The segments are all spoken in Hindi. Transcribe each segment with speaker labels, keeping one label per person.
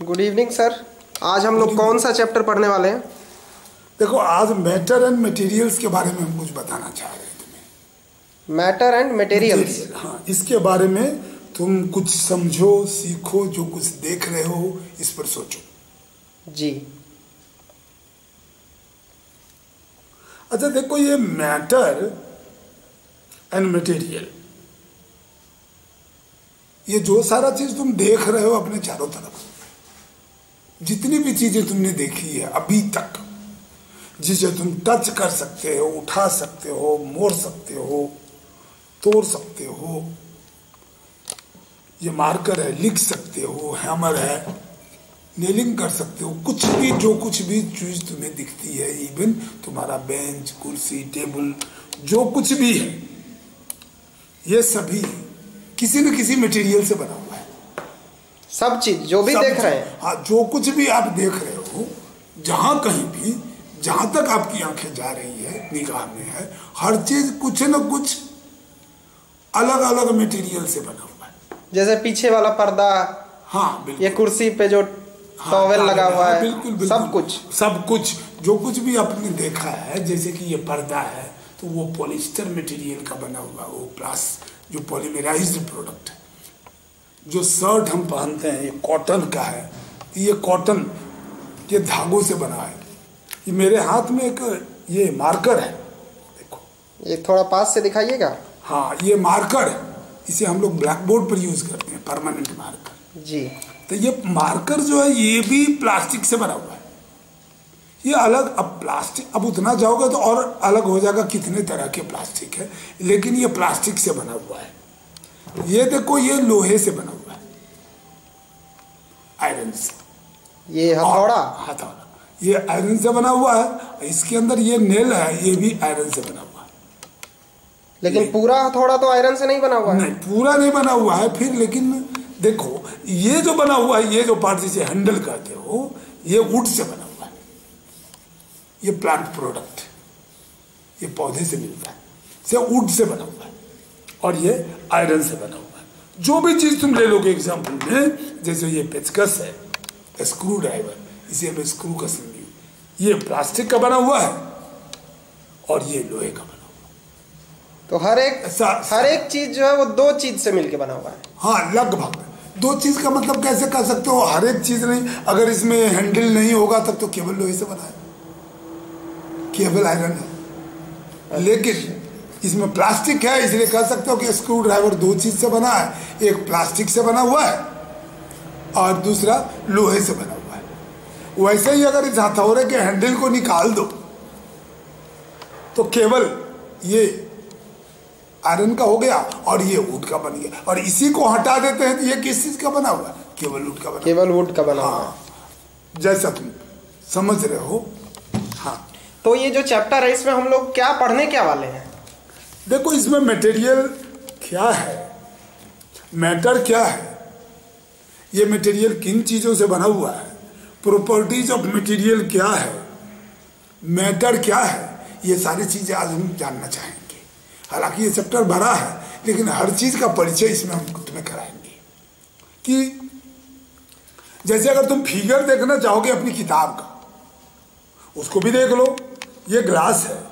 Speaker 1: गुड इवनिंग सर आज हम लोग कौन सा चैप्टर पढ़ने वाले हैं?
Speaker 2: देखो आज मैटर एंड मटेरियल्स के बारे में हम कुछ बताना चाह रहे हैं तुम्हें
Speaker 1: मैटर एंड मटेरियल्स
Speaker 2: Material, हाँ इसके बारे में तुम कुछ समझो सीखो जो कुछ देख रहे हो इस पर सोचो।
Speaker 1: जी।
Speaker 2: अच्छा देखो ये मैटर एंड मटेरियल ये जो सारा चीज़ तुम देख रहे हो अपने चारों तरफ़ जितनी भी चीज़ें तुमने देखी है अभी तक, जिसे तुम टच कर सकते हो, उठा सकते हो, मोड़ सकते हो, तोड़ सकते हो, ये मार्कर है, लिख सकते हो हैमर है नेलिंग कर सकते हो, कुछ भी, जो कुछ भी चीज़ तुम्हें दिखती है इवन तुम्हारा बेंच कुर्सी टेबल जो कुछ भी है, ये सभी किसी न किसी मटेरियल से बना
Speaker 1: सब चीज़ जो भी देख रहे हैं।
Speaker 2: हाँ जो कुछ भी आप देख रहे हो जहाँ कहीं भी जहाँ तक आपकी आँखें जा रही है निगाह में है हर चीज़ कुछ न कुछ अलग अलग मटेरियल से बना हुआ है।
Speaker 1: जैसे पीछे वाला पर्दा
Speaker 2: हाँ
Speaker 1: ये कुर्सी पे जो
Speaker 2: हाँ,
Speaker 1: टॉवेल लगा हुआ
Speaker 2: हाँ,
Speaker 1: है
Speaker 2: बिल्कुल, बिल्कुल,
Speaker 1: सब कुछ।
Speaker 2: सब कुछ जो कुछ भी आपने देखा है जैसे कि ये पर्दा है तो वो पॉलिस्टर मटेरियल का बना हुआ वो प्लास जो पॉलीमराइज्ड प्रोडक्ट है। जो शर्ट हम पहनते हैं ये कॉटन का है ये कॉटन ये धागों से बना है। ये मेरे हाथ में एक ये मार्कर है। देखो।
Speaker 1: ये थोड़ा पास से दिखाइएगा?
Speaker 2: हाँ ये मार्कर है इसे हम लोग ब्लैक बोर्ड पर यूज़ करते हैं परमानेंट मार्कर।
Speaker 1: जी।
Speaker 2: तो ये मार्कर जो है ये भी प्लास्टिक से बना हुआ है। ये अलग अब प्लास्टिक अब उतना जाओगे तो और अलग हो जाएगा कितने तरह के प्लास्टिक है लेकिन ये प्लास्टिक से बना हुआ है। ये देखो ये लोहे से बना हुआ है। आयरन से।
Speaker 1: ये हथौड़ा?
Speaker 2: हथौड़ा। ये आयरन से बना हुआ है इसके अंदर ये नेल है ये भी आयरन से बना हुआ है।
Speaker 1: लेकिन पूरा हथौड़ा तो आयरन से नहीं बना हुआ है?
Speaker 2: नहीं पूरा नहीं बना हुआ है फिर लेकिन देखो ये जो बना हुआ है ये जो पार्ट जिसे हैंडल करते हो ये वुड से बना हुआ है। ये प्लांट प्रोडक्ट ये पौधे से मिलता है। से वुड से बना हुआ है। और ये आयरन से बना हुआ है। जो भी चीज़ तुम ले लोगे एग्ज़ाम्पल में जैसे ये पेचकस है स्क्रू ड्राइवर इसे हम स्क्रू कसेंगे ये प्लास्टिक का बना हुआ है और ये लोहे का बना हुआ
Speaker 1: तो हर एक
Speaker 2: सा-
Speaker 1: हर एक चीज़ जो है वो दो चीज़ से मिलके बना हुआ है।
Speaker 2: हाँ लगभग। दो चीज़ का मतलब कैसे कर सकते हो? हर एक चीज़ नहीं। अगर इसमें हैंडल नहीं होगा तब तो केवल लोहे से बना है। केवल आयरन है। लेकिन इसमें प्लास्टिक है इसलिए कह सकते हो कि स्क्रू ड्राइवर दो चीज़ से बना है एक प्लास्टिक से बना हुआ है और दूसरा लोहे से बना हुआ है। वैसे ही अगर इस हथौड़े के हैंडल को निकाल दो तो केवल ये आयरन का हो गया और ये वुड का बन गया। और इसी को हटा देते हैं तो ये किस चीज़ का बना हुआ है? केवल वुड का बना
Speaker 1: केवल वुड का बना हुआ हाँ
Speaker 2: जैसा तुम समझ रहे हो। हाँ।
Speaker 1: तो ये जो चैप्टर है इसमें हम लोग क्या पढ़ने क्या वाले हैं?
Speaker 2: देखो, इसमें मटेरियल क्या है? मैटर क्या है? ये मटेरियल किन चीज़ों से बना हुआ है? प्रॉपर्टीज़ ऑफ़ मटेरियल क्या है? मैटर क्या है? ये सारी चीज़ें आज हम जानना चाहेंगे। हालाँकि ये चैप्टर भरा है, लेकिन हर चीज़ का परिचय इसमें हम तुम्हें कराएँगे। कि जैसे अगर तुम फिगर देखना चाहोगे अपनी किताब का, उसको भी देख लो, ये ग्लास है।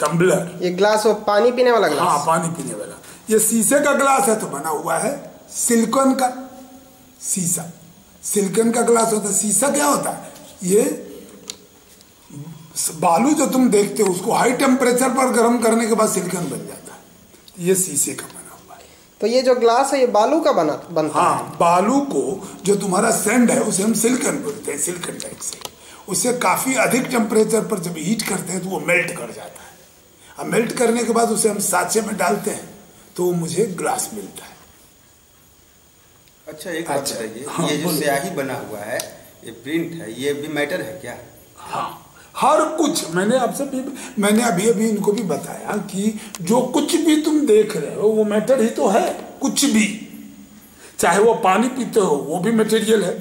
Speaker 2: टम्बलर
Speaker 1: ये ग्लास वो पानी पीने वाला ग्लास हाँ
Speaker 2: पानी पीने वाला। ये शीशे का ग्लास है तो बना हुआ है सिलिकॉन का शीशा। सिलिकॉन का ग्लास होता है शीशा क्या होता है? ये बालू जो तुम देखते हो उसको हाई टेम्परेचर पर गर्म करने के बाद सिलिकॉन बन जाता है। ये शीशे का बना हुआ है।
Speaker 1: तो ये जो ग्लास है ये बालू का बना बनता हाँ?
Speaker 2: है बालू को जो तुम्हारा सेंड है उसे हम सिलिकॉन बोलते हैं सिलिकॉन टाइप से उससे काफ़ी अधिक टेम्परेचर पर जब हीट करते हैं तो वो मेल्ट कर जाता है। अब मेल्ट करने के बाद उसे हम साँचे में डालते हैं तो वो मुझे ग्लास मिलता है।
Speaker 3: अच्छा एक बात
Speaker 2: अच्छा,
Speaker 3: बताइए
Speaker 2: हाँ,
Speaker 3: ये जो। स्याही बना हुआ है ये प्रिंट है ये भी मैटर है क्या?
Speaker 2: हाँ हर कुछ मैंने आपसे भी मैंने अभी अभी इनको भी बताया कि जो कुछ भी तुम देख रहे हो वो मैटर ही तो है कुछ भी। चाहे वो पानी पीते हो वो भी मटेरियल है।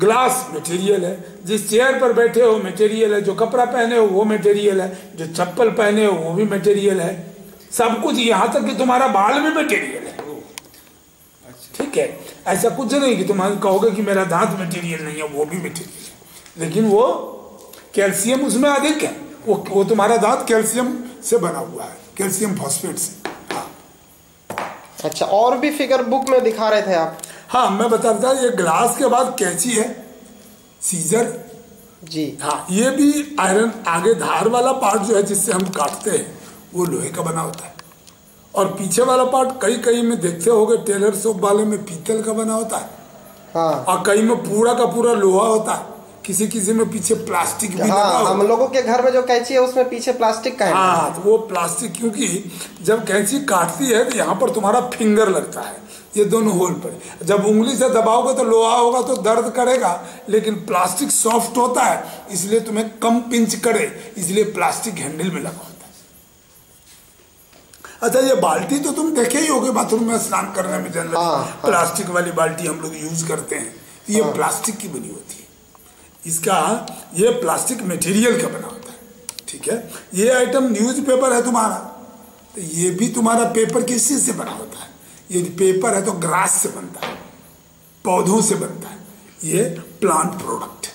Speaker 2: ग्लास मटेरियल है, जिस चेयर पर बैठे हो मटेरियल है, जो कपड़ा पहने हो वो मटेरियल है, जो चप्पल पहने हो वो भी मटेरियल है। सब कुछ यहाँ तक कि तुम्हारा बाल भी मटेरियल है। ठीक है? ऐसा कुछ नहीं कि तुम कहोगे कि मेरा दांत मटेरियल नहीं है, वो भी मटेरियल है। लेकिन वो कैल्शियम उसमें अधिक है। वो वो तुम्हारा दांत कैल्शियम से बना हुआ है कैल्शियम फॉस्फेट से। हाँ।
Speaker 1: अच्छा और भी फिगर बुक में दिखा रहे थे आप।
Speaker 2: हाँ मैं बता था ये ग्लास के बाद कैंची है सीजर
Speaker 1: जी
Speaker 2: हाँ। ये भी आयरन आगे धार वाला पार्ट जो है जिससे हम काटते हैं वो लोहे का बना होता है। और पीछे वाला पार्ट कई कई में देखते होगे टेलर शॉप वाले में पीतल का बना होता है।
Speaker 1: हाँ।
Speaker 2: और कई में पूरा का पूरा लोहा होता है। किसी किसी में पीछे प्लास्टिक भी
Speaker 1: हाँ
Speaker 2: होता
Speaker 1: हम लोगों के घर में जो कैंची है उसमें पीछे प्लास्टिक का है।
Speaker 2: हाँ तो वो प्लास्टिक क्योंकि जब कैंची काटती है तो यहाँ पर तुम्हारा फिंगर लगता है। ये दोनों होल पर जब उंगली से दबाओगे तो लोहा होगा तो दर्द करेगा लेकिन प्लास्टिक सॉफ्ट होता है इसलिए तुम्हें कम पिंच करे इसलिए प्लास्टिक हैंडल में लगा होता है। अच्छा ये बाल्टी तो तुम देखे ही होगे बाथरूम में स्नान करने में जनरल
Speaker 1: हाँ, हाँ।
Speaker 2: प्लास्टिक वाली बाल्टी हम लोग यूज़ करते हैं। ये
Speaker 1: हाँ।
Speaker 2: प्लास्टिक की बनी होती है। इसका ये प्लास्टिक मटेरियल का बना होता है। ठीक है? ये आइटम न्यूज़पेपर है तुम्हारा। तो ये भी तुम्हारा पेपर किस चीज़ से बना होता है। ये पेपर है तो ग्रास से बनता है, पौधों से बनता है। ये प्लांट प्रोडक्ट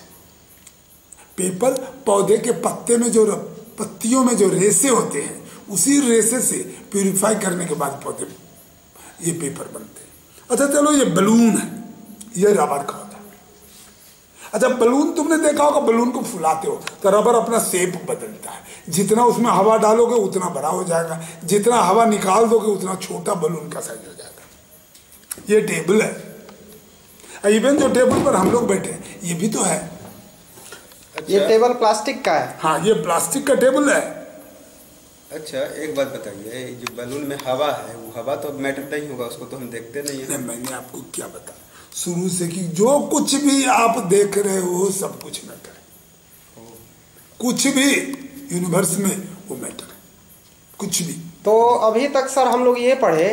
Speaker 2: पेपर पौधे के पत्ते में जो पत्तियों में जो रेसे होते हैं, उसी रेसे से प्यूरिफाई करने के बाद पौधे, ये पेपर बनते हैं। अच्छा चलो ये बलून है। ये रबर का होता है। अच्छा बलून तुमने देखा होगा बलून को फुलाते हो तो रबर अपना सेप बदलता है। जितना उसमें हवा डालोगे, उतना बड़ा हो जाएगा। जितना हवा निकाल दोगे, उतना छोटा बलून का साइज़ ये टेबल है। इवन जो टेबल पर हम लोग बैठे ये भी तो है।
Speaker 3: अच्छा।
Speaker 1: ये टेबल प्लास्टिक का है।
Speaker 2: हाँ ये प्लास्टिक का टेबल है।
Speaker 3: अच्छा एक बात बताइए जो बलून में हवा है वो हवा तो मैटर नहीं होगा उसको तो हम देखते नहीं है।
Speaker 2: मैंने आपको क्या बता शुरू से कि जो कुछ भी आप देख रहे हो सब कुछ मैटर है। कुछ भी यूनिवर्स में वो मैटर है। कुछ भी।
Speaker 1: तो अभी तक सर हम लोग ये पढ़े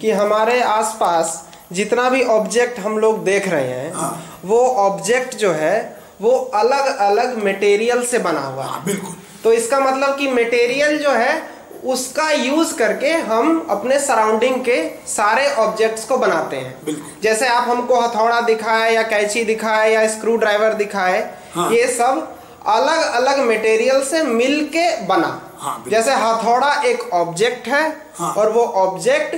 Speaker 1: कि हमारे आसपास जितना भी ऑब्जेक्ट हम लोग देख रहे हैं
Speaker 2: हाँ।
Speaker 1: वो ऑब्जेक्ट जो है वो अलग अलग मटेरियल से बना हुआ है
Speaker 2: हाँ बिल्कुल
Speaker 1: तो इसका मतलब कि मटेरियल जो है उसका यूज़ करके हम अपने सराउंडिंग के सारे ऑब्जेक्ट्स को बनाते हैं जैसे आप हमको हथौड़ा दिखाए या कैंची दिखाए या स्क्रू ड्राइवर दिखाए
Speaker 2: हाँ।
Speaker 1: ये सब अलग अलग मटेरियल से मिल के बना
Speaker 2: हाँ,
Speaker 1: जैसे हथौड़ा एक ऑब्जेक्ट है
Speaker 2: हाँ।
Speaker 1: और वो ऑब्जेक्ट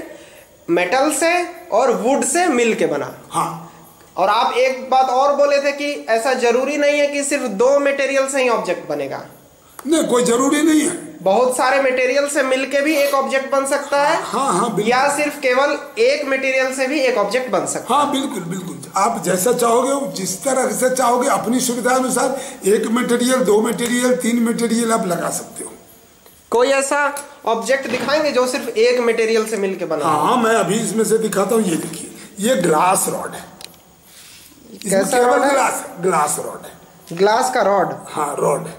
Speaker 1: मेटल से और वुड से मिल के बना।
Speaker 2: हाँ।
Speaker 1: और आप एक बात और बोले थे कि ऐसा ज़रूरी नहीं है कि सिर्फ़ दो मटेरियल से ही ऑब्जेक्ट बनेगा।
Speaker 2: नहीं कोई ज़रूरी नहीं है।
Speaker 1: बहुत सारे मटेरियल से मिलके भी एक ऑब्जेक्ट बन सकता है
Speaker 2: हाँ हाँ बिल्कुल।
Speaker 1: या सिर्फ़ केवल एक मटेरियल से भी एक ऑब्जेक्ट बन सकता
Speaker 2: हाँ बिल्कुल बिल्कुल। आप जैसा चाहोगे जिस तरह से चाहोगे अपनी सुविधा अनुसार एक मटेरियल दो मटेरियल तीन मटेरियल आप लगा सकते हो।
Speaker 1: कोई ऐसा ऑब्जेक्ट दिखाएँगे जो सिर्फ़ एक मटेरियल से मिलके बना हो?
Speaker 2: हाँ मैं अभी इसमें से दिखाता हूँ ये देखिए ये ग्लास रॉड है।
Speaker 1: कैसा रॉड है?
Speaker 2: ग्लास ग्लास रॉड है।
Speaker 1: ग्लास का रॉड
Speaker 2: हाँ रॉड है।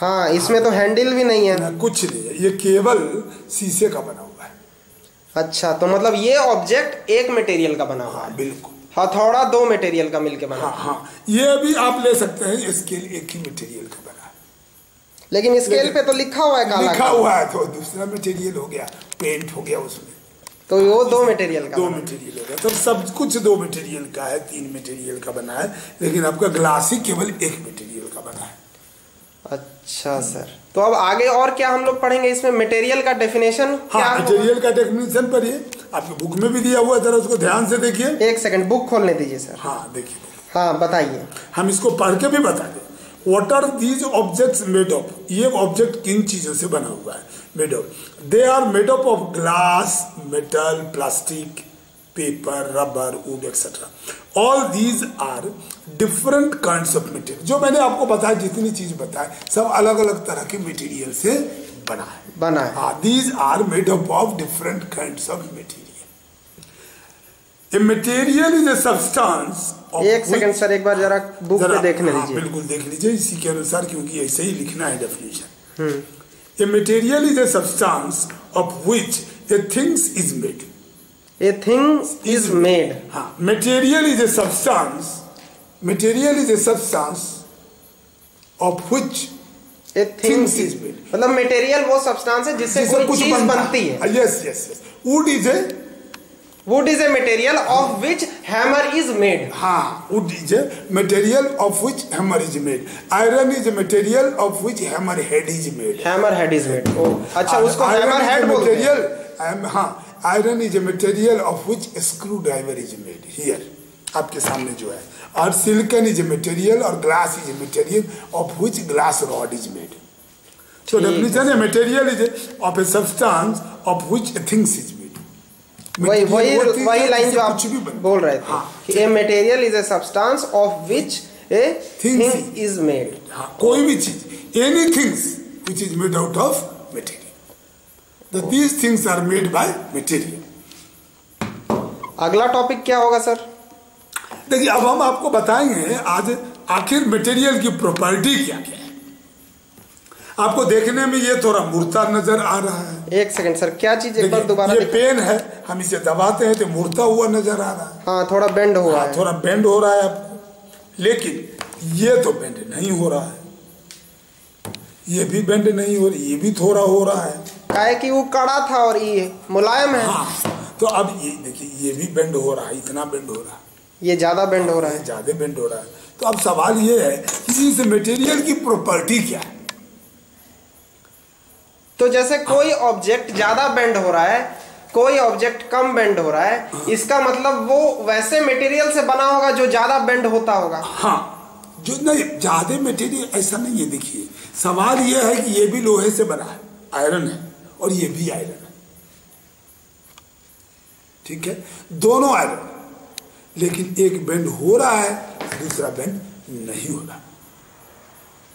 Speaker 1: हाँ इसमें तो हैंडल भी नहीं है।
Speaker 2: ना, कुछ नहीं है ये केवल शीशे का बना हुआ है।
Speaker 1: अच्छा तो मतलब ये ऑब्जेक्ट एक मटेरियल का बना हुआ है
Speaker 2: हाँ। बिल्कुल।
Speaker 1: हथौड़ा दो मटेरियल का मिलके बना
Speaker 2: हाँ हाँ। ये भी आप ले सकते हैं स्केल एक ही मटेरियल का। है
Speaker 1: लेकिन स्केल पे तो लिखा हुआ है काला
Speaker 2: लिखा। हुआ है तो दूसरा मटेरियल हो गया पेंट हो गया उसमें।
Speaker 1: तो वो दो मटेरियल का
Speaker 2: दो। मटेरियल होगा तो सब कुछ दो मटेरियल का है तीन मटेरियल का बना है लेकिन आपका ग्लास ही केवल एक मटेरियल का बना है।
Speaker 1: अच्छा सर तो अब आगे और क्या हम लोग पढ़ेंगे इसमें? मटेरियल का डेफिनेशन
Speaker 2: हाँ मटेरियल का डेफिनेशन पढ़िए। आपके बुक में भी दिया हुआ है जरा उसको ध्यान से देखिए।
Speaker 1: एक सेकंड बुक खोलने दीजिए सर
Speaker 2: हाँ देखिए।
Speaker 1: हाँ बताइए।
Speaker 2: हम इसको पढ़ के भी बता दें। What are these object made of ये ऑब्जेक्ट किन चीज़ों से बना हुआ है? Made of they are made of of glass metal plastic paper rubber wood etcetera all these are different kind of material जो मैंने आपको बताया जितनी चीज़ बताया सब अलग अलग तरह के मटेरियल से बना है।
Speaker 1: बना है।
Speaker 2: हाँ these are made up of different kind of material a material is a substance
Speaker 1: एक सेकंड सर एक बार जरा बुक पे देखने
Speaker 2: हाँ, बिल्कुल देख लीजिए इसी के अनुसार क्योंकि ऐसे ही लिखना है definition a material is a substance of which a things is made
Speaker 1: a thing is made
Speaker 2: हाँ material is a substance material is a substance of Things
Speaker 1: things is
Speaker 2: made.
Speaker 1: मतलब मटेरियल वो सब्सटेंस है जिससे कोई चीज़ बनती है।
Speaker 2: Yes yes yes wood is a
Speaker 1: wood is a material of which hammer is made
Speaker 2: हाँ wood is a material of which hammer is made iron is a material of which hammer head is made
Speaker 1: hammer head is made अच्छा उसको हैमर हेड मटेरियल हाँ।
Speaker 2: Iron is a material of which screwdriver is made here आपके सामने जो है। और सिल्कन इज़ ए मटेरियल और glass is a material of which glass rod is made तो
Speaker 1: डेफिनेशन है।
Speaker 2: Material is of a substance of which things is made
Speaker 1: वही वही वही लाइन जो आप बोल रहे थे
Speaker 2: हाँ,
Speaker 1: कि a material is a substance of which a thing is made
Speaker 2: कोई भी चीज़ any things which is made out of material these things are made by material
Speaker 1: अगला टॉपिक क्या होगा सर
Speaker 2: देखिए अब हम आपको बताएँगे आज आखिर मटेरियल की प्रॉपर्टी क्या क्या है। आपको देखने में ये थोड़ा मूर्ता नज़र आ रहा है।
Speaker 1: एक सेकंड सर क्या चीज़ एक बार दोबारा
Speaker 2: ये पेन है हम इसे दबाते हैं तो मूर्ता हुआ नज़र आ रहा है।
Speaker 1: हाँ थोड़ा बेंड हुआ
Speaker 2: हाँ,
Speaker 1: है।
Speaker 2: थोड़ा बेंड हो रहा है आपको लेकिन ये तो बेंड नहीं हो रहा है। ये भी बेंड नहीं हो रही ये भी थोड़ा हो रहा है।
Speaker 1: काहे कि वो कड़ा था और ये मुलायम है।
Speaker 2: हाँ तो अब ये देखिए ये भी बेंड हो रहा है इतना बेंड हो रहा है।
Speaker 1: ये ज़्यादा बेंड हो रहा है।
Speaker 2: ज़्यादा बेंड हो रहा है। तो अब सवाल ये है कि इस मटेरियल की प्रॉपर्टी क्या है?
Speaker 1: तो जैसे कोई ऑब्जेक्ट ज़्यादा बेंड हो रहा है, कोई ऑब्जेक्ट कम बेंड हो रहा है, इसका मतलब वो वैसे मटेरियल से बना होगा जो ज़्यादा बेंड होता होगा।
Speaker 2: हाँ जो नहीं, ज़्यादा मटेरियल ऐसा नहीं है, देखिए। सवाल ये है कि ये भी लोहे से बना है आयरन है, और ये भी आयरन है। ठीक है? दोनों आयरन लेकिन एक बेंड हो रहा है, दूसरा बेंड नहीं हो रहा।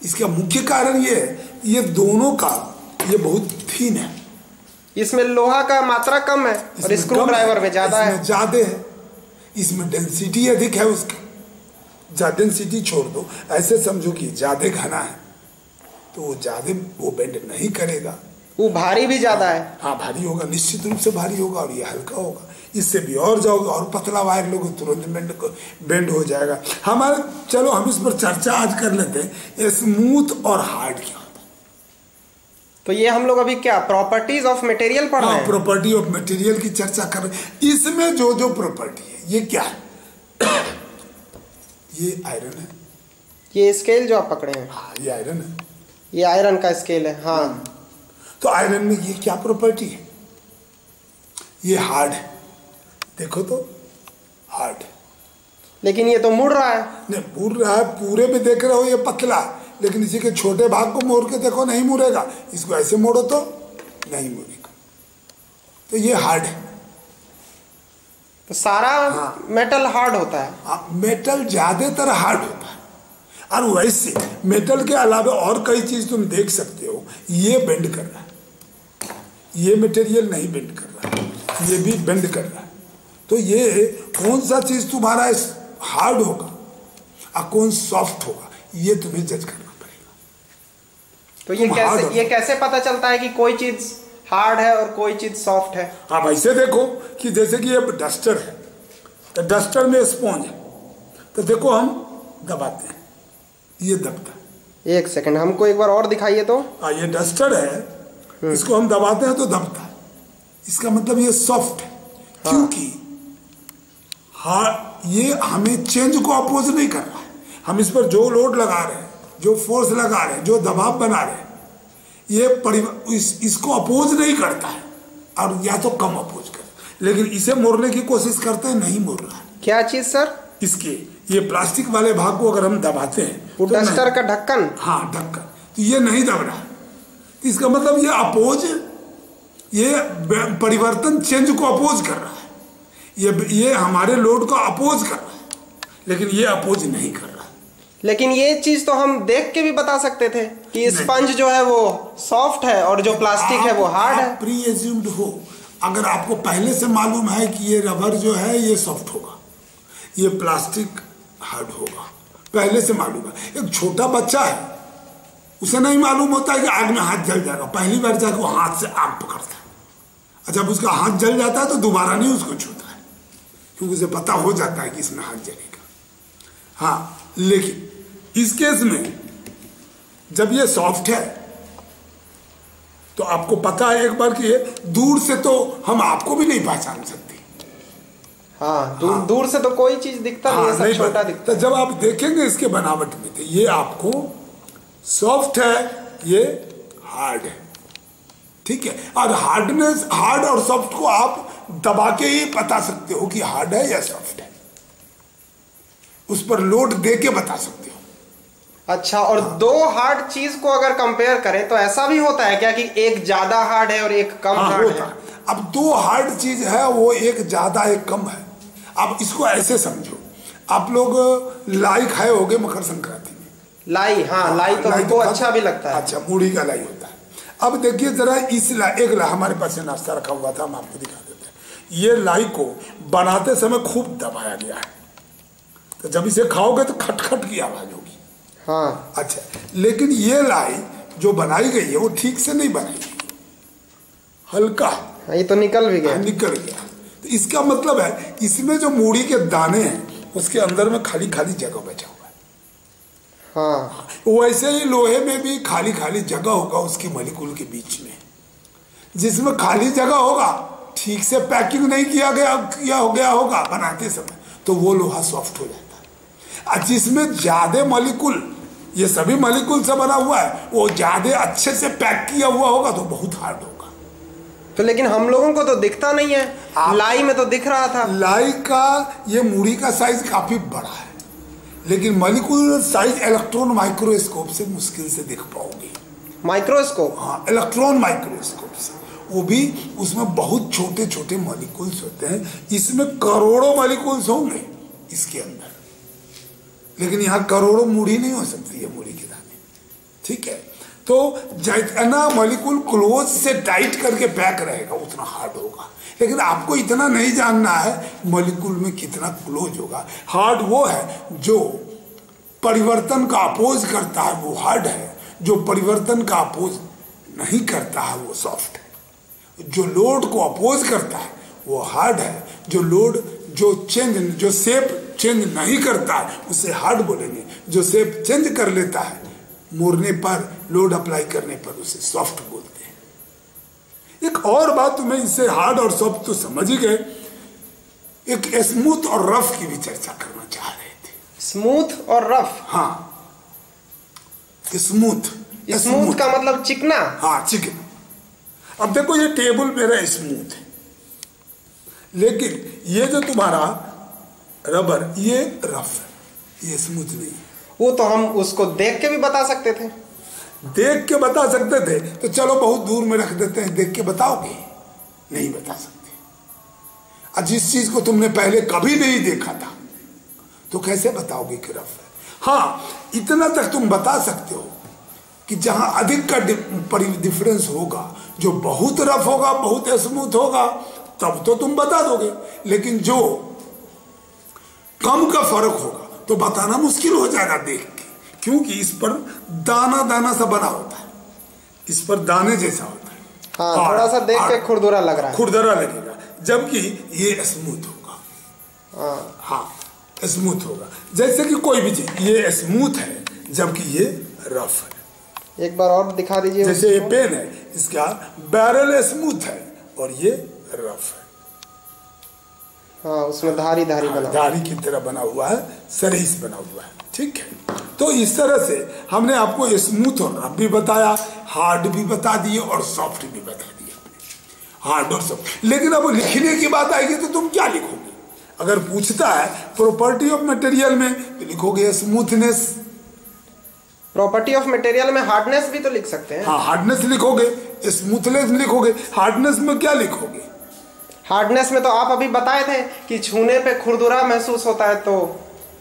Speaker 2: इसका मुख्य कारण ये है, ये दोनों का ये बहुत थीन है।
Speaker 1: इसमें लोहा का मात्रा कम है और स्क्रू ड्राइवर में ज़्यादा है।
Speaker 2: ज़्यादा है। इसमें डेंसिटी अधिक है उसकी। ज़्यादा डेंसिटी छोड़ दो ऐसे समझो कि ज़्यादा घना है तो वो ज़्यादा वो बेंड नहीं करेगा।
Speaker 1: वो भारी भी ज़्यादा है
Speaker 2: हाँ। भारी होगा निश्चित रूप से भारी होगा और ये हल्का होगा। इससे भी और जाओगे और पतला वायर लोगे तुरंत बेंड बेंड हो जाएगा। हमारे चलो हम इस पर चर्चा आज कर लेते हैं। स्मूथ और हार्ड क्या? है
Speaker 1: तो ये हम लोग अभी क्या प्रॉपर्टीज़ ऑफ़ मटेरियल पढ़ रहे
Speaker 2: हाँ
Speaker 1: हैं?
Speaker 2: प्रॉपर्टी ऑफ़ मटेरियल की चर्चा कर रहे हैं। इसमें जो जो प्रॉपर्टी है ये क्या है? ये आयरन है।
Speaker 1: ये स्केल जो आप पकड़े हैं।
Speaker 2: हाँ ये आयरन है।
Speaker 1: ये आयरन का स्केल है हाँ।
Speaker 2: तो आयरन में ये क्या प्रॉपर्टी है? ये हार्ड है। देखो तो हार्ड
Speaker 1: लेकिन ये तो मुड़ रहा है।
Speaker 2: नहीं मुड़ रहा है पूरे में देख रहे हो ये पतला है। लेकिन इसी के छोटे भाग को मोड़ के देखो नहीं मुड़ेगा। इसको ऐसे मोड़ो तो नहीं मुड़ेगा। तो ये हार्ड है।
Speaker 1: तो सारा
Speaker 2: हाँ।
Speaker 1: मेटल हार्ड होता है।
Speaker 2: हाँ, मेटल ज़्यादातर हार्ड होता है। और वैसे मेटल के अलावा और कई चीज़ तुम देख सकते हो। ये बेंड कर रहा है। ये मटेरियल नहीं बेंड कर रहा है। ये भी बेंड कर रहा है। तो ये कौन सा चीज़ तुम्हारा हार्ड होगा? और कौन सॉफ्ट होगा? ये तुम्हें जज करना।
Speaker 1: तो ये कैसे ये कैसे पता चलता है कि कोई चीज़ हार्ड है और कोई चीज़ सॉफ्ट है?
Speaker 2: आप ऐसे देखो कि जैसे कि ये डस्टर है। तो डस्टर में स्पॉन्ज है। तो देखो हम दबाते हैं। ये दबता है।
Speaker 1: एक सेकंड हमको एक बार और दिखाइए तो।
Speaker 2: हाँ ये डस्टर है। इसको हम दबाते हैं तो दबता है। इसका मतलब ये सॉफ्ट है। हाँ। क्योंकि हाँ ये हमें चेंज को अपोज नहीं कर रहा है। हम इस पर जो लोड लगा रहे हैं। जो फोर्स लगा रहे जो दबाव बना रहे ये इस, इसको अपोज नहीं करता है। और या तो कम अपोज कर लेकिन इसे मोड़ने की कोशिश करते हैं नहीं मोड़ रहा है।
Speaker 1: क्या चीज़ सर?
Speaker 2: इसके ये प्लास्टिक वाले भाग को अगर हम दबाते हैं
Speaker 1: वो
Speaker 2: तो
Speaker 1: डस्टर का ढक्कन?
Speaker 2: हाँ ढक्कन। तो ये नहीं दब रहा। तो इसका मतलब ये अपोज ये परिवर्तन चेंज को अपोज कर रहा है। ये ये हमारे लोड को अपोज कर रहा है। लेकिन ये अपोज नहीं कर रहा।
Speaker 1: लेकिन ये चीज़ तो हम देख के भी बता सकते थे कि स्पंज जो है वो सॉफ्ट है और जो प्लास्टिक है वो हार्ड है।
Speaker 2: प्री एज्यूम्ड हो। अगर आपको पहले से मालूम है कि ये रबर जो है ये सॉफ्ट होगा। ये प्लास्टिक हार्ड होगा। पहले से मालूम है। एक छोटा बच्चा है उसे नहीं मालूम होता है कि आग में हाथ जल जाएगा। पहली बार जाकर वो हाथ से आग पकड़ता है। अच्छा जब उसका हाथ जल जाता है तो दोबारा नहीं उसको छूता है क्योंकि उसे पता हो जाता है कि इसमें हाथ जलेगा। हाँ लेकिन इस केस में जब ये सॉफ्ट है तो आपको पता है एक बार कि ये दूर से तो हम आपको भी नहीं पहचान सकते।
Speaker 1: हाँ दूर हाँ, दूर से तो कोई चीज़ दिखता नहीं
Speaker 2: हाँ,
Speaker 1: है
Speaker 2: नहीं
Speaker 1: छोटा दिखता
Speaker 2: तो जब आप देखेंगे इसके बनावट में तो ये आपको सॉफ्ट है ये हार्ड है। ठीक है? और हार्डनेस हार्ड और सॉफ्ट को आप दबा के ही बता सकते हो कि हार्ड है या सॉफ्ट है। उस पर लोड दे के बता सकते हो।
Speaker 1: अच्छा और दो हार्ड चीज़ को अगर कंपेयर करें तो ऐसा भी होता है क्या कि एक ज़्यादा हार्ड है और एक कम
Speaker 2: हाँ
Speaker 1: हार्ड
Speaker 2: होता
Speaker 1: है?
Speaker 2: है। अब दो हार्ड चीज़ है वो एक ज़्यादा एक कम है। आप इसको ऐसे समझो। आप लोग लाई खाए होगे मकर संक्रांति में।
Speaker 1: लाई हाँ लाई तो
Speaker 2: लाई
Speaker 1: हमको
Speaker 2: खा-
Speaker 1: अच्छा भी लगता है।
Speaker 2: अच्छा मूढ़ी का लाई होता है। अब देखिए जरा इस ला, एक ला हमारे पास नाश्ता रखा हुआ था हम आपको दिखा देते हैं। ये लाई को बनाते समय खूब दबाया गया है। तो जब इसे खाओगे तो खटखट की आवाज़ होगी।
Speaker 1: हाँ।
Speaker 2: अच्छा लेकिन ये लाई जो बनाई गई है वो ठीक से नहीं बनाई हल्का।
Speaker 1: हाँ, ये तो निकल भी गया।
Speaker 2: निकल गया। तो इसका मतलब है इसमें जो मूढ़ी के दाने हैं उसके अंदर में खाली खाली जगह बचा हुआ है।
Speaker 1: हाँ।
Speaker 2: वैसे ही लोहे में भी खाली खाली जगह होगा उसके मलिकुल के बीच में। जिसमें खाली जगह होगा ठीक से पैकिंग नहीं किया गया किया हो गया होगा बनाते समय तो वो लोहा सॉफ्ट हो जाता। है जिसमें ज़्यादा मलिकुल ये सभी मलिकुल से बना हुआ है। वो ज़्यादा अच्छे से पैक किया हुआ होगा तो बहुत हार्ड होगा।
Speaker 1: तो लेकिन हम लोगों को तो दिखता नहीं है। लाई में तो दिख रहा था।
Speaker 2: लाई का ये मूढ़ी का साइज़ काफ़ी बड़ा है। लेकिन मलिकुलर साइज़ इलेक्ट्रॉन माइक्रोस्कोप से मुश्किल से देख पाओगे।
Speaker 1: माइक्रोस्कोप
Speaker 2: हाँ इलेक्ट्रॉन माइक्रोस्कोप से। वो भी उसमें बहुत छोटे छोटे मॉलिक्यूल्स होते हैं। इसमें करोड़ों मॉलिक्यूल्स होंगे इसके अंदर। लेकिन यहाँ करोड़ों मूढ़ी नहीं हो सकती है मूढ़ी के दाने ठीक है? तो जितना मॉलिक्यूल क्लोज से टाइट करके पैक रहेगा, उतना हार्ड होगा। लेकिन आपको इतना नहीं जानना है मॉलिक्यूल में कितना क्लोज होगा। हार्ड वो है जो परिवर्तन का अपोज करता है, वो हार्ड है। जो परिवर्तन का अपोज नहीं करता है, वो सॉफ्ट है। जो लोड को अपोज करता है, वो हार्ड है। जो लोड जो चेंज जो शेप चेंज नहीं करता है उसे हार्ड बोलेंगे। जो शेप चेंज कर लेता है मोड़ने पर लोड अप्लाई करने पर उसे सॉफ्ट बोलते हैं। एक और बात तुम्हें इससे हार्ड और सॉफ्ट तो समझ ही गए। एक स्मूथ और रफ की भी चर्चा करना चाह रहे थे।
Speaker 1: स्मूथ और रफ
Speaker 2: हाँ। स्मूथ
Speaker 1: स्मूथ का मतलब चिकना?
Speaker 2: हाँ चिकना। अब देखो ये टेबल मेरा स्मूथ है। लेकिन ये जो तुम्हारा रबर ये रफ है ये स्मूथ नहीं
Speaker 1: वो तो हम उसको देख के भी बता सकते थे।
Speaker 2: देख के बता सकते थे? तो चलो बहुत दूर में रख देते हैं देख के बताओगे? नहीं बता सकते। और जिस चीज़ को तुमने पहले कभी नहीं देखा था तो कैसे बताओगे कि रफ है? हाँ इतना तक तुम बता सकते हो कि जहाँ अधिक का डिफरेंस होगा जो बहुत रफ होगा बहुत स्मूथ होगा तब तो तुम बता दोगे। लेकिन जो कम का फ़र्क होगा तो बताना मुश्किल हो जाएगा देख के। क्योंकि इस पर दाना दाना सा बना होता है। इस पर दाने जैसा होता है।
Speaker 1: हाँ
Speaker 2: और-
Speaker 1: थोड़ा सा देख के खुरदुरा लग रहा है।
Speaker 2: खुरदरा लगेगा। जबकि ये स्मूथ होगा।
Speaker 1: हाँ।
Speaker 2: हाँ स्मूथ होगा। जैसे कि कोई भी चीज़ ये स्मूथ है जबकि ये रफ है।
Speaker 1: एक बार और दिखा दीजिए
Speaker 2: जैसे ये पेन है इसका बैरल स्मूथ है और ये रफ है।
Speaker 1: हाँ उसमें धारी धारी बना
Speaker 2: गाड़ी की तरह बना हुआ है सरीस बना हुआ है ठीक है? तो इस तरह से हमने आपको स्मूथ और रफ भी बताया हार्ड भी बता दिए और सॉफ्ट भी बता दिए हार्ड और सॉफ्ट लेकिन अब लिखने की बात आएगी तो तुम क्या लिखोगे? अगर पूछता है प्रॉपर्टी ऑफ़ मटेरियल में तो लिखोगे स्मूथनेस
Speaker 1: प्रॉपर्टी ऑफ़ मटेरियल में हार्डनेस भी तो लिख सकते हैं।
Speaker 2: हाँ हार्डनेस लिखोगे स्मूथनेस लिखोगे। हार्डनेस में क्या लिखोगे?
Speaker 1: हार्डनेस में तो आप अभी बताए थे कि छूने पे खुरदुरा महसूस होता है तो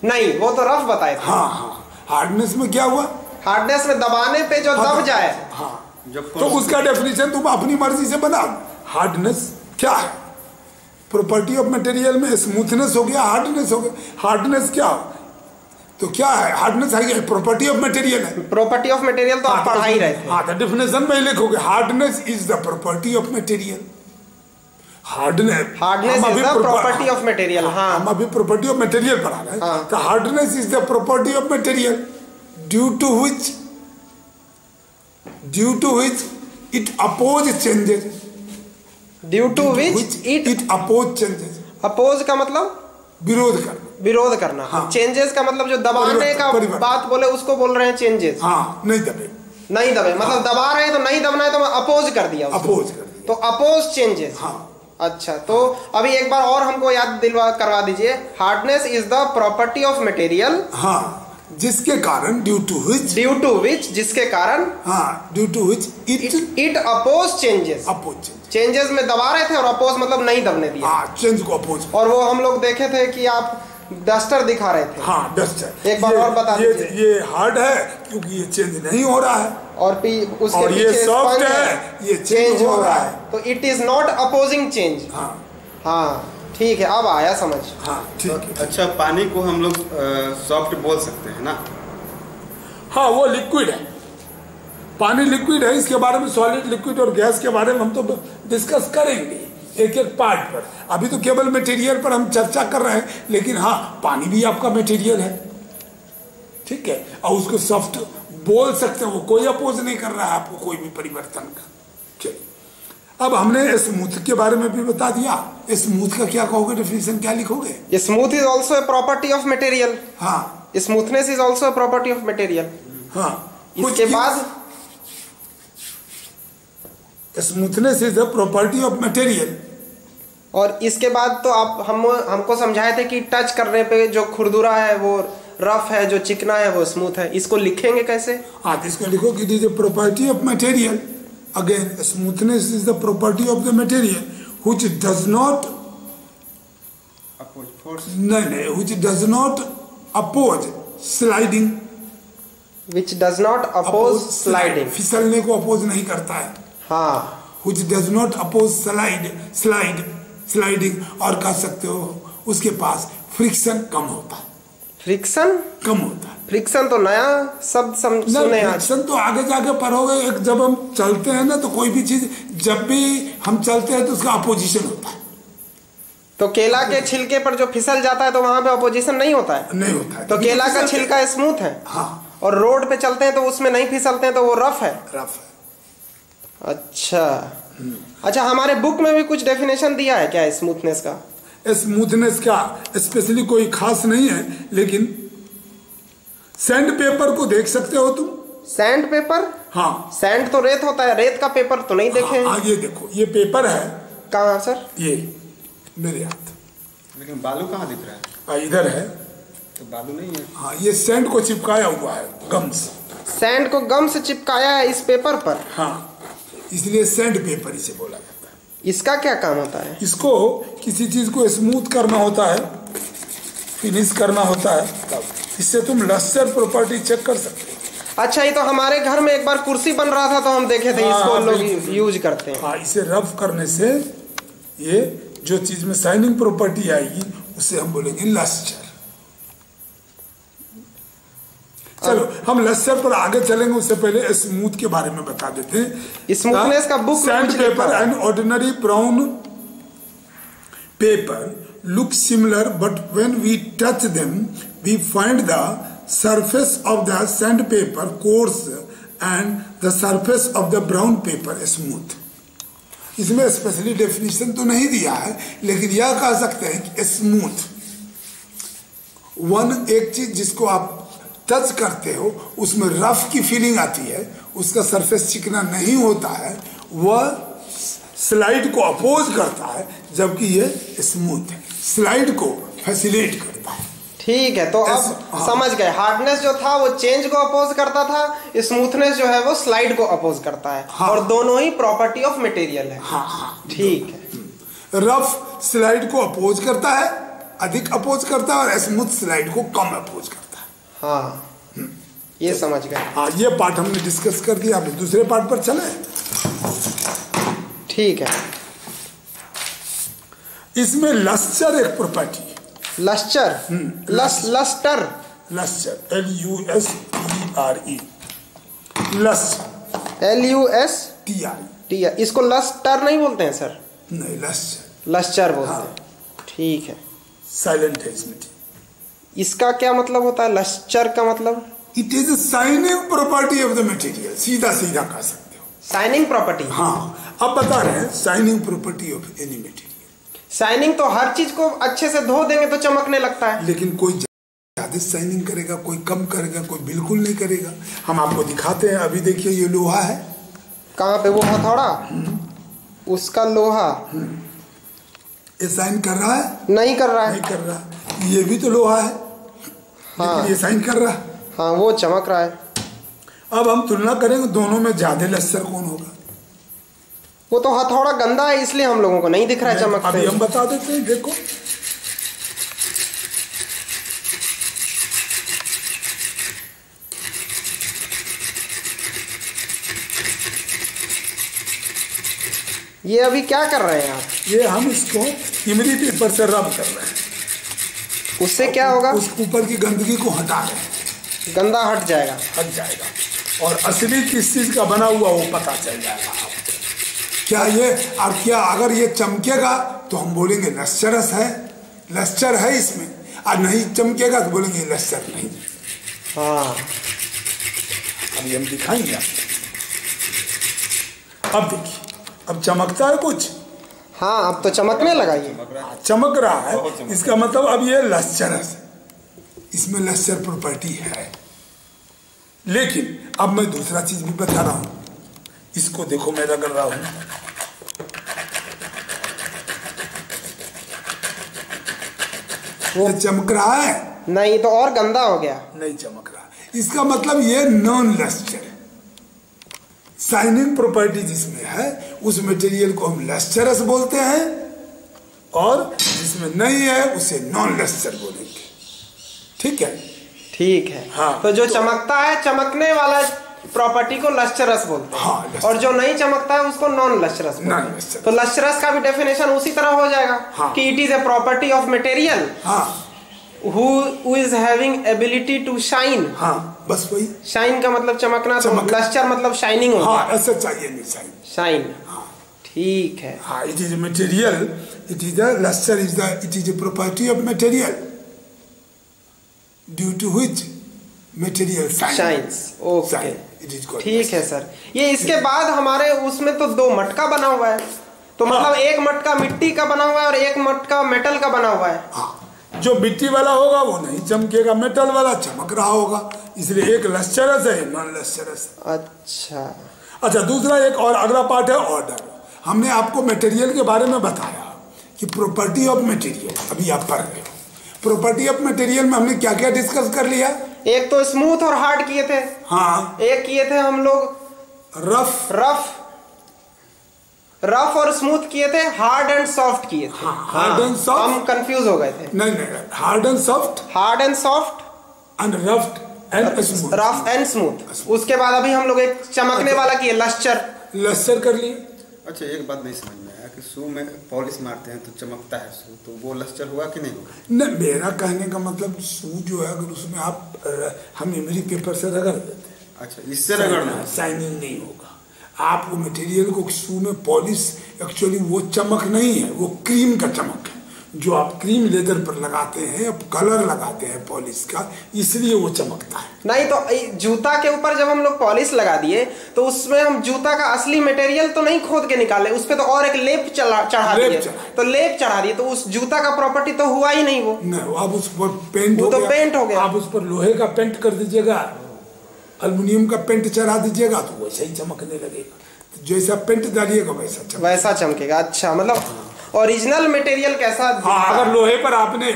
Speaker 1: नहीं वो तो रफ बताए थे।
Speaker 2: हाँ हाँ। हार्डनेस में क्या हुआ?
Speaker 1: हार्डनेस में दबाने पे जो दब जाए।
Speaker 2: हाँ।
Speaker 3: जब
Speaker 2: तो उसका डेफिनेशन तुम अपनी मर्ज़ी से बनाओ हार्डनेस क्या है? प्रॉपर्टी ऑफ़ मटेरियल में स्मूथनेस हो गया हार्डनेस हो गया। हार्डनेस क्या तो क्या है? हार्डनेस है प्रॉपर्टी ऑफ़ मटेरियल है।
Speaker 1: प्रॉपर्टी ऑफ़ मटेरियल तो आप पढ़ा ही रहे
Speaker 2: हाँ। तो डेफिनेशन में लिखोगे hardness is the property of material hardness
Speaker 1: Hardness is the property of material, हाँ।
Speaker 2: हम अभी प्रॉपर्टी ऑफ़ मटेरियल पढ़ा रहे हैं।
Speaker 1: हाँ।
Speaker 2: तो hardness is the property of material due to which due to which it oppose changes
Speaker 1: due to which it
Speaker 2: it oppose changes
Speaker 1: oppose का मतलब?
Speaker 2: विरोध करना।
Speaker 1: विरोध करना।
Speaker 2: हाँ।
Speaker 1: चेंजेस का मतलब जो दबाने का बात बोले उसको बोल रहे हैं चेंजेस
Speaker 2: हाँ नहीं दबे।
Speaker 1: नहीं दबे। मतलब दबा रहे हैं तो नहीं दबना है तो अपोज कर दिया
Speaker 2: अपोज कर दिया।
Speaker 1: तो अपोज चेंजेस
Speaker 2: हाँ।
Speaker 1: अच्छा तो अभी एक बार और हमको याद दिलवा करवा दीजिए। Hardness is the property of material
Speaker 2: हाँ जिसके कारण due to which
Speaker 1: due to which जिसके कारण?
Speaker 2: हाँ due to which it
Speaker 1: it oppose changes
Speaker 2: oppose
Speaker 1: changes में दबा रहे थे और अपोज मतलब नहीं दबने दिया।
Speaker 2: हाँ चेंज को अपोज
Speaker 1: और वो हम लोग देखे थे कि आप डस्टर दिखा रहे थे।
Speaker 2: हाँ डस्टर
Speaker 1: एक बार और बता
Speaker 2: ये। ये हार्ड है क्योंकि ये चेंज नहीं हो रहा है।
Speaker 1: और पी उसके
Speaker 2: और ये
Speaker 1: पीछे
Speaker 2: soft
Speaker 1: sponge
Speaker 2: है, ये
Speaker 1: चेंज
Speaker 2: हो
Speaker 1: हो
Speaker 2: रहा है।
Speaker 1: है। तो it is not opposing change
Speaker 2: हाँ।
Speaker 1: हाँ ठीक है अब आया समझ।
Speaker 2: हाँ ठीक। है
Speaker 3: अच्छा पानी को हम लोग सॉफ्ट बोल सकते हैं ना?
Speaker 2: हाँ वो लिक्विड है। पानी लिक्विड है इसके बारे में सॉलिड लिक्विड और गैस के बारे में हम तो डिस्कस करेंगे एक एक पार्ट पर। अभी तो केवल मटेरियल पर हम चर्चा कर रहे हैं लेकिन हाँ पानी भी आपका मटेरियल है। ठीक है? और उसको सॉफ्ट बोल सकते हो कोई अपोज नहीं कर रहा है आपको कोई भी परिवर्तन का। चलिए। अब हमने स्मूथ के बारे में भी बता दिया। स्मूथ का क्या कहोगे डेफिनेशन क्या लिखोगे?
Speaker 1: Smooth is also a property of material
Speaker 2: हाँ।
Speaker 1: Smoothness is also a property of material
Speaker 2: हाँ।
Speaker 1: इसके बाद
Speaker 2: smoothness is the property of material
Speaker 1: और इसके बाद तो आप हम हमको समझाए थे कि टच करने पे जो खुरदुरा है वो रफ है जो चिकना है वो स्मूथ है। इसको लिखेंगे कैसे?
Speaker 2: आप इसको लिखो कि is the property of material again smoothness is the property of the material which does not
Speaker 3: oppose force
Speaker 2: नहीं नहीं which does not oppose sliding.
Speaker 1: Which does not oppose sliding
Speaker 2: फिसलने को अपोज नहीं करता है।
Speaker 1: हाँ।
Speaker 2: Which does not oppose slide slide sliding और कह सकते हो उसके पास फ्रिक्शन कम होता है।
Speaker 1: फ्रिक्शन?
Speaker 2: कम होता है।
Speaker 1: फ्रिक्शन तो नया शब्द सुने
Speaker 2: फ्रिक्शन तो आगे जाके पढ़ोगे एक जब हम चलते हैं ना तो कोई भी चीज़ जब भी हम चलते हैं तो उसका अपोजिशन होता है।
Speaker 1: तो केला के छिलके पर जो फिसल जाता है तो वहाँ पे अपोजिशन नहीं होता है?
Speaker 2: नहीं होता है।
Speaker 1: तो केला का छिलका स्मूथ है।
Speaker 2: हाँ?
Speaker 1: और रोड पे चलते हैं तो उसमें नहीं फिसलते हैं तो वो रफ है?
Speaker 2: रफ है।
Speaker 1: अच्छा। अच्छा हमारे बुक में भी कुछ डेफिनेशन दिया है क्या स्मूथनेस का?
Speaker 2: स्मूथनेस का स्पेशली कोई खास नहीं है लेकिन सैंड पेपर को देख सकते हो तुम?
Speaker 1: सैंड पेपर
Speaker 2: हाँ।
Speaker 1: सैंड तो रेत होता है रेत का पेपर तो नहीं देखे
Speaker 2: हाँ, ये देखो ये पेपर है।
Speaker 1: कहा सर
Speaker 2: ये मेरे हाथ।
Speaker 3: लेकिन बालू कहाँ दिख रहा है?
Speaker 2: इधर है।
Speaker 3: तो बालू नहीं है।
Speaker 2: हाँ ये सैंड को चिपकाया हुआ है गम से।
Speaker 1: सैंड को गम से चिपकाया है इस पेपर पर?
Speaker 2: हाँ इसलिए सैंड पेपर इसे बोला है
Speaker 1: इसका क्या काम होता है?
Speaker 2: इसको किसी चीज़ को स्मूथ करना होता है फिनिश करना होता है इससे तुम लस्टर प्रॉपर्टी चेक कर सकते हो।
Speaker 1: अच्छा ये तो हमारे घर में एक बार कुर्सी बन रहा था तो हम देखे थे
Speaker 2: हाँ,
Speaker 1: इसको
Speaker 2: हाँ,
Speaker 1: लोग यूज़ करते हैं।
Speaker 2: हाँ इसे रफ करने से ये जो चीज़ में शाइनिंग प्रॉपर्टी आएगी उसे हम बोलेंगे लस्टर चलो हम लेसर पर आगे चलेंगे उससे पहले स्मूथ के बारे में बता देते हैं।
Speaker 1: स्मूथनेस का book
Speaker 2: sandpaper and ordinary brown paper look similar but when we touch them we find the surface of the sandpaper coarse and the surface of the brown paper smooth इसमें स्पेशली डेफिनेशन तो नहीं दिया है लेकिन यह कह सकते हैं कि स्मूथ वन एक चीज़ जिसको आप टच करते हो उसमें रफ की फीलिंग आती है उसका सरफेस चिकना नहीं होता है वह स्लाइड को अपोज करता है जबकि ये स्मूथ है। स्लाइड को फैसिलेट करता है।
Speaker 1: ठीक है तो अब
Speaker 2: हाँ।
Speaker 1: समझ गए। हार्डनेस जो था वो चेंज को अपोज करता था स्मूथनेस जो है वो स्लाइड को अपोज करता है।
Speaker 2: हाँ।
Speaker 1: और दोनों ही प्रॉपर्टी ऑफ़ मटेरियल है।
Speaker 2: हाँ हाँ।
Speaker 1: ठीक है।
Speaker 2: रफ स्लाइड को अपोज करता है अधिक अपोज करता है और स्मूथ स्लाइड को कम अपोज करता है।
Speaker 1: हाँ। ये समझ गए।
Speaker 2: हाँ ये पार्ट हमने डिस्कस कर दिया अभी दूसरे पार्ट पर चले।
Speaker 1: ठीक है।
Speaker 2: इसमें लस्चर एक प्रॉपर्टी है
Speaker 1: लस्टर लस lustre?
Speaker 2: Lustre L U S T R E lustre
Speaker 1: L U S
Speaker 2: T R
Speaker 1: T R इसको लस्टर नहीं बोलते हैं सर?
Speaker 2: नहीं लस्चर।
Speaker 1: लस्टर बोलते
Speaker 2: हाँ।
Speaker 1: हैं। ठीक है।
Speaker 2: साइलेंट है इसमें
Speaker 1: इसका क्या मतलब होता है? लश्चर का मतलब?
Speaker 2: It is shining property of the material सीधा सीधा कह सकते हो।
Speaker 1: साइनिंग प्रॉपर्टी
Speaker 2: हाँ। अब बता रहे हैं shining property of any material
Speaker 1: shining तो हर चीज़ को अच्छे से धो देंगे तो चमकने लगता है।
Speaker 2: लेकिन कोई ज़्यादा शाइनिंग करेगा कोई कम करेगा कोई बिल्कुल नहीं करेगा। हम आपको दिखाते हैं। अभी देखिए ये लोहा है।
Speaker 1: कहाँ पे वो हथौड़ा उसका लोहा।
Speaker 2: ये साइन कर रहा है?
Speaker 1: नहीं कर रहा है।
Speaker 2: नहीं
Speaker 1: है
Speaker 2: कर रहा। ये भी तो लोहा है
Speaker 1: हाँ।
Speaker 2: ये साइन कर रहा है।
Speaker 1: हाँ वो चमक रहा है।
Speaker 2: अब हम तुलना करेंगे दोनों में ज़्यादा लस्सर कौन होगा।
Speaker 1: वो तो हथौड़ा गंदा है इसलिए हम लोगों को नहीं दिख रहा है चमक
Speaker 2: अभी हम बता देते हैं देखो।
Speaker 1: ये अभी क्या कर रहे हैं आप?
Speaker 2: ये हम इसको इमली पेपर से रब कर रहे हैं।
Speaker 1: उससे क्या होगा?
Speaker 2: उस ऊपर की गंदगी को हटा हैं
Speaker 1: गंदा हट जाएगा।
Speaker 2: हट जाएगा। और असली किस चीज़ का बना हुआ वो पता चल जाएगा आपको। क्या ये और क्या अगर ये चमकेगा तो हम बोलेंगे लश्चरस है। लश्चर है इसमें। और नहीं चमकेगा तो बोलेंगे लश्चर नहीं।
Speaker 1: हाँ।
Speaker 2: अभी हम दिखाएँगे आपको। अब देखिए अब चमकता है कुछ।
Speaker 1: हाँ अब तो चमकने लगा ये
Speaker 2: चमक रहा है। इसका मतलब अब ये लश्चरस इसमें लश्चर प्रॉपर्टी है। लेकिन अब मैं दूसरा चीज़ भी बता रहा हूँ। इसको देखो मैं रगड़ रहा हूँ। ये चमक रहा है?
Speaker 1: नहीं तो और गंदा हो गया।
Speaker 2: नहीं चमक रहा। इसका मतलब ये नॉन लस्टर साइनिंग प्रॉपर्टी जिसमें है उस मटेरियल को हम लस्टरस बोलते हैं और जिसमें नहीं है उसे नॉन लस्टर बोलेंगे। ठीक है?
Speaker 1: ठीक है।
Speaker 2: हाँ।
Speaker 1: तो जो तो, चमकता है चमकने वाला प्रॉपर्टी को लश्चरस बोलते हैं।
Speaker 2: हाँ,
Speaker 1: और जो नहीं चमकता है उसको नॉन लश्चरस बोलते तो लश्चरस का भी डेफिनेशन उसी तरह हो जाएगा
Speaker 2: हाँ।
Speaker 1: कि it is a property of material
Speaker 2: हाँ।
Speaker 1: Who is having ability to shine
Speaker 2: हाँ। बस वही।
Speaker 1: शाइन का मतलब चमकना तो
Speaker 2: चमक।
Speaker 1: लश्चर मतलब शाइनिंग हो
Speaker 2: हाँ ऐसा चाहिए नहीं साइन
Speaker 1: शाइन ठीक है।
Speaker 2: हाँ is a material it is a luster is the it is a property of material due to which material
Speaker 1: okay ठीक है सर ये इसके बाद हमारे उसमें तो दो मटका बना हुआ है। तो
Speaker 2: हाँ।
Speaker 1: मतलब एक मटका मिट्टी का बना हुआ है और एक मटका मेटल का बना हुआ है।
Speaker 2: हाँ। जो मिट्टी वाला होगा वो नहीं चमकेगा मेटल वाला चमक रहा होगा। इसलिए एक लश्चरस है नॉन लश्चरस
Speaker 1: अच्छा।
Speaker 2: अच्छा दूसरा एक और अगला पार्ट है ऑर्डर हमने आपको मटेरियल के बारे में बताया कि प्रॉपर्टी ऑफ़ मटेरियल अभी आप पढ़ रहे हो। प्रॉपर्टी ऑफ़ मटेरियल में हमने क्या क्या डिस्कस कर लिया?
Speaker 1: एक तो स्मूथ और हार्ड किए थे।
Speaker 2: हाँ।
Speaker 1: एक किए थे हम लोग
Speaker 2: रफ
Speaker 1: रफ रफ और स्मूथ किए थे हार्ड एंड सॉफ्ट किए थे।
Speaker 2: हाँ, hard and soft।
Speaker 1: हम कंफ्यूज हो गए थे।
Speaker 2: नहीं नहीं hard and soft
Speaker 1: hard and soft
Speaker 2: and roughed and smooth
Speaker 1: rough and smooth उसके बाद अभी हम लोग एक चमकने वाला किए लश्चर
Speaker 2: लस्टर कर लिए।
Speaker 3: अच्छा एक बात नहीं समझ में आया कि शू में पॉलिश मारते हैं तो चमकता है शू तो वो लस्टर हुआ कि नहीं हुआ?
Speaker 2: न मेरा कहने का मतलब शू जो है अगर उसमें आप हम इमरी पेपर से रगड़ देते हैं।
Speaker 3: अच्छा इससे रगड़ना है।
Speaker 2: शाइनिंग नहीं होगा। आप वो मटेरियल को शू में पॉलिश एक्चुअली वो चमक नहीं है वो क्रीम का चमक है। जो आप क्रीम लेदर पर लगाते हैं अब कलर लगाते हैं पॉलिश का इसलिए वो चमकता है।
Speaker 1: नहीं तो जूता के ऊपर जब हम लोग पॉलिश लगा दिए तो उसमें हम जूता का असली मटेरियल तो नहीं खोद के निकाले उस पर तो और एक लेप चला चढ़ा दिए। तो लेप चढ़ा दिए तो उस जूता का प्रॉपर्टी तो हुआ ही नहीं वो।
Speaker 2: नहीं आप उस पर पेंट
Speaker 1: वो
Speaker 2: हो
Speaker 1: तो पेंट हो गया।
Speaker 2: आप उस पर लोहे का पेंट कर दीजिएगा अल्युमिनियम का पेंट चढ़ा दीजिएगा तो वैसे ही चमकने लगेगा। तो जैसा पेंट डालिएगा वैसा चमक
Speaker 1: वैसा चमकेगा अच्छा मतलब ओरिजिनल मटेरियल कैसा
Speaker 2: हाँ अगर लोहे पर आपने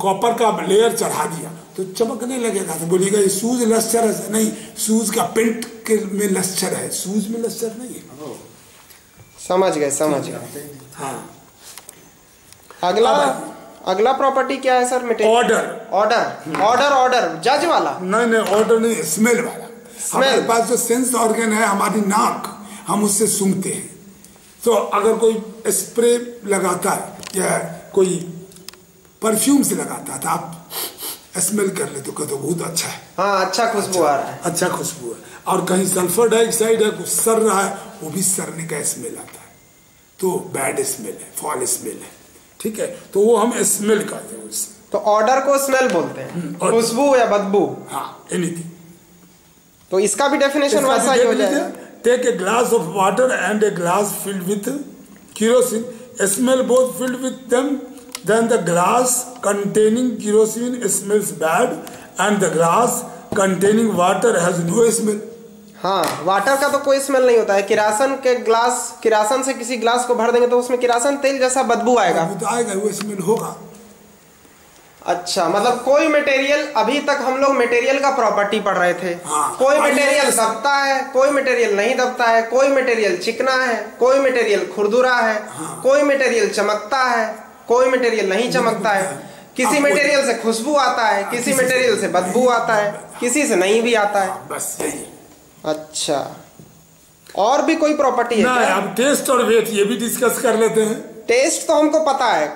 Speaker 2: कॉपर का लेयर चढ़ा दिया तो चमकने लगेगा। तो बोलिएगा ये सूज लश्चर है नहीं सूज का पेंट के में लश्चर है सूज में लश्चर नहीं है।
Speaker 1: समझ गए समझ गए।
Speaker 2: हाँ।
Speaker 1: अगला अगला प्रॉपर्टी क्या है sir material
Speaker 2: order
Speaker 1: order order order जज वाला?
Speaker 2: नहीं नहीं ऑर्डर नहीं स्मेल वाला। हमारे। पास जो सेंस ऑर्गन है हमारी नाक हम उससे सूंघते हैं। तो अगर कोई स्प्रे लगाता है या कोई परफ्यूम से लगाता है तो आप स्मेल कर ले तो कहते बहुत अच्छा है।
Speaker 1: हाँ अच्छा खुशबू आ रहा है।
Speaker 2: अच्छा खुशबू है। और कहीं सल्फ़र डाइऑक्साइड है कुछ सर रहा है वो भी सरने का स्मेल आता है। तो बैड स्मेल है फॉल स्मेल है। ठीक है? तो वो हम स्मेल कहते हैं उसे
Speaker 1: तो ऑर्डर को स्मेल बोलते हैं। खुशबू या बदबू?
Speaker 2: हाँ एनीथिंग
Speaker 1: तो इसका भी डेफिनेशन वैसा ही हो जाएगा।
Speaker 2: Take a glass of water and a glass filled with kerosene smell both filled with them then the glass containing kerosene smells bad and the glass containing water has no smell
Speaker 1: हाँ वाटर का तो कोई स्मेल नहीं होता है। किरासन के ग्लास किरासन से किसी ग्लास को भर देंगे तो उसमें किरासन तेल जैसा बदबू आएगा।
Speaker 2: तो आएगा वो स्मेल होगा।
Speaker 1: अच्छा मतलब कोई मटेरियल अभी तक हम लोग मटेरियल का प्रॉपर्टी पढ़ रहे थे।
Speaker 2: हाँ।
Speaker 1: कोई मटेरियल दबता है कोई मटेरियल नहीं दबता है कोई मटेरियल चिकना है कोई मटेरियल खुरदुरा है
Speaker 2: हाँ।
Speaker 1: कोई मटेरियल चमकता है कोई मटेरियल नहीं चमकता है। किसी मटेरियल से खुशबू आता है किसी
Speaker 2: किसी
Speaker 1: मटेरियल से बदबू आता है। किसी से नहीं भी आता है।
Speaker 2: हाँ, बस यही।
Speaker 1: अच्छा। और भी कोई प्रॉपर्टी है
Speaker 2: ना अब टेस्ट और वेट ये भी डिस्कस कर लेते हैं।
Speaker 1: टेस्ट तो हमको पता है।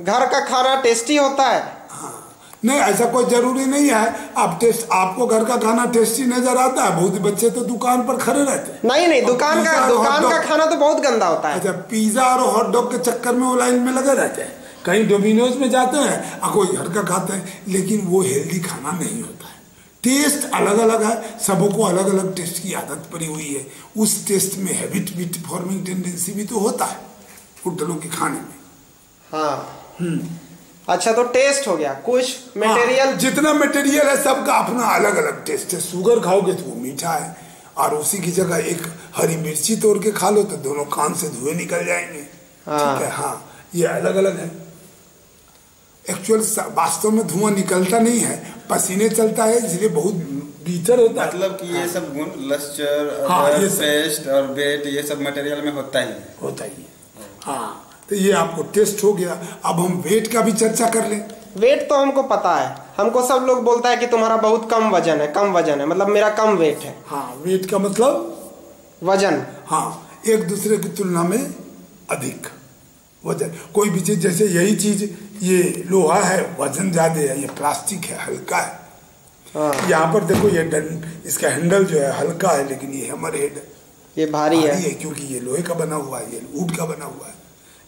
Speaker 1: घर का खाना टेस्टी होता है।
Speaker 2: नहीं ऐसा कोई ज़रूरी नहीं है। आप टेस्ट आपको घर का खाना टेस्टी नज़र आता है। बहुत बच्चे तो दुकान पर खड़े रहते हैं।
Speaker 1: नहीं नहीं दुकान का दुकान का खाना तो बहुत गंदा होता है।
Speaker 2: अच्छा पिज्जा और हॉट डॉग के चक्कर में वो लाइन में लगे रहते हैं। कहीं डोमिनोज में जाते हैं और कोई घर का खाते हैं लेकिन वो हेल्दी खाना नहीं होता है। टेस्ट अलग अलग है। सबों को अलग अलग टेस्ट की आदत पड़ी हुई है। उस टेस्ट में हैबिट बिट फॉर्मिंग टेंडेंसी भी तो होता है होटलों के खाने में।
Speaker 1: हाँ। अच्छा तो टेस्ट हो गया। कुछ मटेरियल
Speaker 2: हाँ, जितना मटेरियल है सबका अपना अलग अलग टेस्ट है। शुगर खाओगे तो वो मीठा है। और उसी की जगह एक हरी मिर्ची तोड़ के खा लो तो दोनों कान से धुएँ निकल जाएँगे।
Speaker 1: हाँ।
Speaker 2: ठीक है? हाँ ये अलग अलग है। एक्चुअल वास्तव में धुआँ निकलता नहीं है पसीने चलता है इसलिए बहुत बीटर होता है।
Speaker 3: मतलब कि ये सब गुण लस्टर
Speaker 2: हाँ, ये
Speaker 3: पेस्ट और बेट ये सब मटेरियल में होता ही है।
Speaker 2: होता ही है। हाँ तो ये आपको टेस्ट हो गया। अब हम वेट का भी चर्चा कर लें।
Speaker 1: वेट तो हमको पता है। हमको सब लोग बोलता है कि तुम्हारा बहुत कम वज़न है कम वज़न है। मतलब मेरा कम वेट है।
Speaker 2: हाँ वेट का मतलब?
Speaker 1: वज़न।
Speaker 2: हाँ एक दूसरे की तुलना में अधिक। वज़न। कोई भी चीज़ जैसे यही चीज़ ये लोहा है वज़न ज़्यादा है ये प्लास्टिक है हल्का है।
Speaker 1: हाँ।
Speaker 2: यहाँ पर देखो ये डन इसका हैंडल जो है हल्का है लेकिन ये हैमर हेड है।
Speaker 1: ये भारी है।
Speaker 2: भारी है है क्योंकि ये लोहे का बना हुआ है ये वुड का बना हुआ है।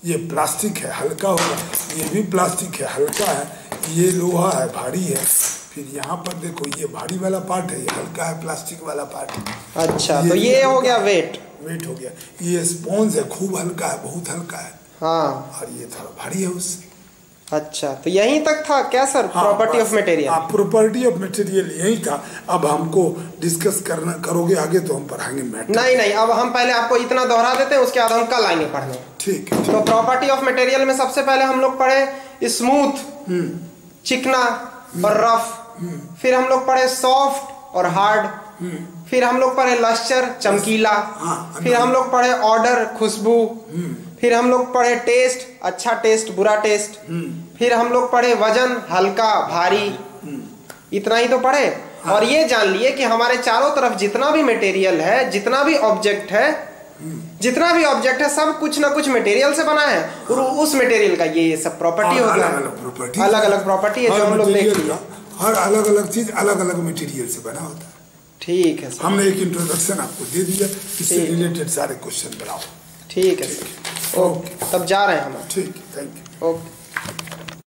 Speaker 2: ये प्लास्टिक है हल्का होगा ये भी प्लास्टिक है हल्का है। ये लोहा है भारी है। फिर यहाँ पर देखो ये भारी वाला पार्ट है ये हल्का है प्लास्टिक वाला पार्ट है।
Speaker 1: अच्छा
Speaker 2: ये
Speaker 1: तो ये हो गया वेट
Speaker 2: वेट हो गया। ये स्पॉन्ज है खूब हल्का है बहुत हल्का है।
Speaker 1: हाँ।
Speaker 2: और ये थोड़ा भारी है उससे।
Speaker 1: अच्छा तो यहीं तक था क्या sir? Property of material
Speaker 2: property of material यही था। अब हमको डिस्कस करना करोगे आगे तो हम पढ़ाएँगे मैटर
Speaker 1: नहीं नहीं अब हम पहले आपको इतना दोहरा देते हैं उसके बाद हम कल आएँगे पढ़ने।
Speaker 2: ठीक है
Speaker 1: तो प्रॉपर्टी ऑफ़ मटेरियल में सबसे पहले हम लोग पढ़े स्मूथ चिकना और रफ फिर हम लोग पढ़े सॉफ्ट और हार्ड फिर हम लोग पढ़े लश्चर चमकीला।
Speaker 2: हाँ,
Speaker 1: फिर हम लोग पढ़े ऑर्डर खुशबू। फिर हम लोग पढ़े टेस्ट अच्छा टेस्ट बुरा टेस्ट। फिर हम लोग पढ़े वज़न हल्का भारी। इतना ही तो पढ़े। और ये जान लिए कि हमारे चारों तरफ़ जितना भी मटेरियल है जितना भी ऑब्जेक्ट है जितना भी ऑब्जेक्ट है सब कुछ ना कुछ मटेरियल से बना है। और उस मटेरियल का ये ये सब प्रॉपर्टी होता है अलग अलग प्रॉपर्टी है जो हम लोग
Speaker 2: हर अलग अलग चीज़ अलग अलग मटेरियल से बना होता है।
Speaker 1: ठीक है
Speaker 2: हमने एक इंट्रोडक्शन आपको दे दिया इससे रिलेटेड सारे क्वेश्चन बनाओ।
Speaker 1: ठीक है। सर ओके तब जा रहे हैं हम।
Speaker 2: ठीक थैंक यू
Speaker 1: ओके।